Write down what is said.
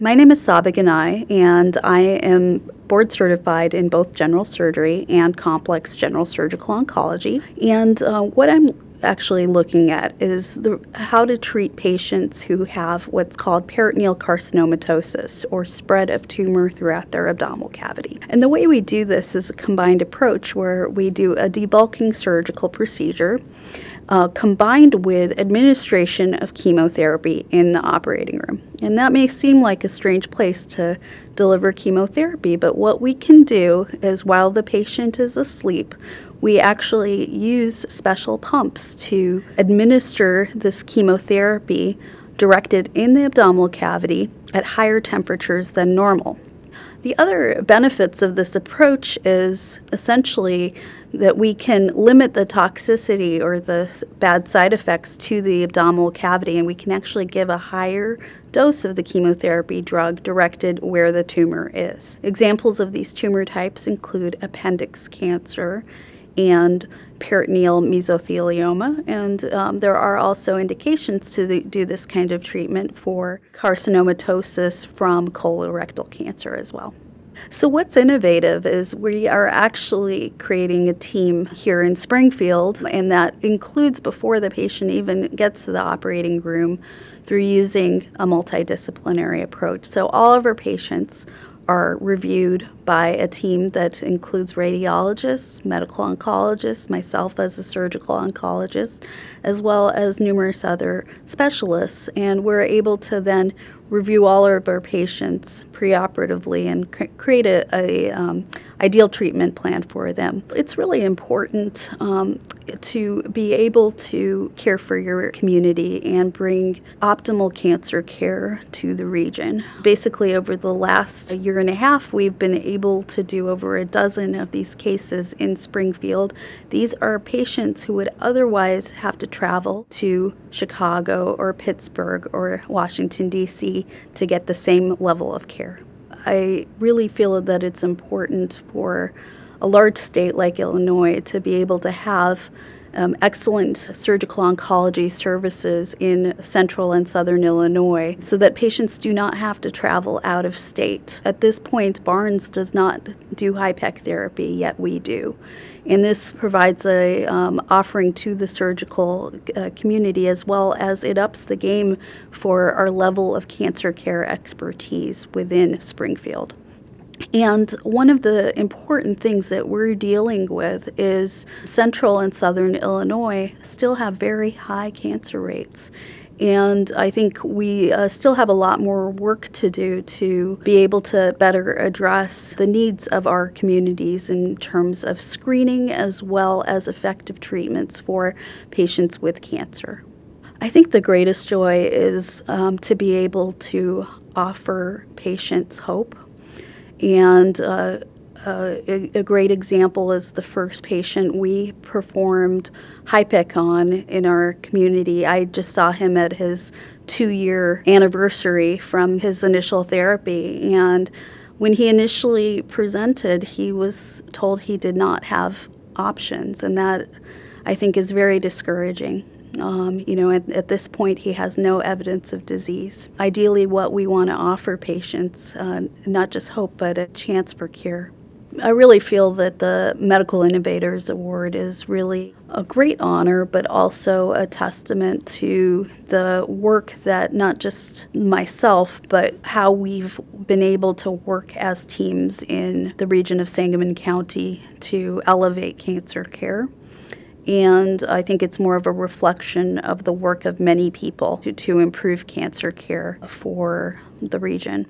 My name is Sabha Ganai, and I am board certified in both general surgery and complex general surgical oncology. And uh, what I'm actually looking at is the, how to treat patients who have what's called peritoneal carcinomatosis or spread of tumor throughout their abdominal cavity. And the way we do this is a combined approach where we do a debulking surgical procedure uh, combined with administration of chemotherapy in the operating room. And that may seem like a strange place to deliver chemotherapy, but what we can do is while the patient is asleep, we actually use special pumps to administer this chemotherapy directed in the abdominal cavity at higher temperatures than normal. The other benefits of this approach is essentially that we can limit the toxicity or the bad side effects to the abdominal cavity, and we can actually give a higher dose of the chemotherapy drug directed where the tumor is. Examples of these tumor types include appendix cancer and peritoneal mesothelioma. And um, there are also indications to the, do this kind of treatment for carcinomatosis from colorectal cancer as well. So, what's innovative is we are actually creating a team here in Springfield, and that includes before the patient even gets to the operating room through using a multidisciplinary approach. So, all of our patients are reviewed by a team that includes radiologists, medical oncologists, myself as a surgical oncologist, as well as numerous other specialists. And we're able to then review all of our patients preoperatively and cr- create a, a um, ideal treatment plan for them. It's really important um, to be able to care for your community and bring optimal cancer care to the region. Basically, over the last year and a half, we've been able to do over a dozen of these cases in Springfield. These are patients who would otherwise have to travel to Chicago or Pittsburgh or Washington, D.C. to get the same level of care. I really feel that it's important for a large state like Illinois to be able to have um, excellent surgical oncology services in central and southern Illinois so that patients do not have to travel out of state. At this point, Barnes does not do HIPEC therapy, yet we do. And this provides a um, offering to the surgical uh, community as well as it ups the game for our level of cancer care expertise within Springfield. And one of the important things that we're dealing with is central and southern Illinois still have very high cancer rates. And I think we uh, still have a lot more work to do to be able to better address the needs of our communities in terms of screening as well as effective treatments for patients with cancer. I think the greatest joy is um, to be able to offer patients hope and uh, uh, a, a, great example is the first patient we performed HIPEC on in our community. I just saw him at his two year anniversary from his initial therapy. And when he initially presented, he was told he did not have options. And that, I think, is very discouraging. Um, you know, at, at, this point, he has no evidence of disease. Ideally, what we want to offer patients, uh, not just hope, but a chance for cure. I really feel that the Medical Innovators Award is really a great honor, but also a testament to the work that not just myself, but how we've been able to work as teams in the region of Sangamon County to elevate cancer care. And I think it's more of a reflection of the work of many people to, to improve cancer care for the region.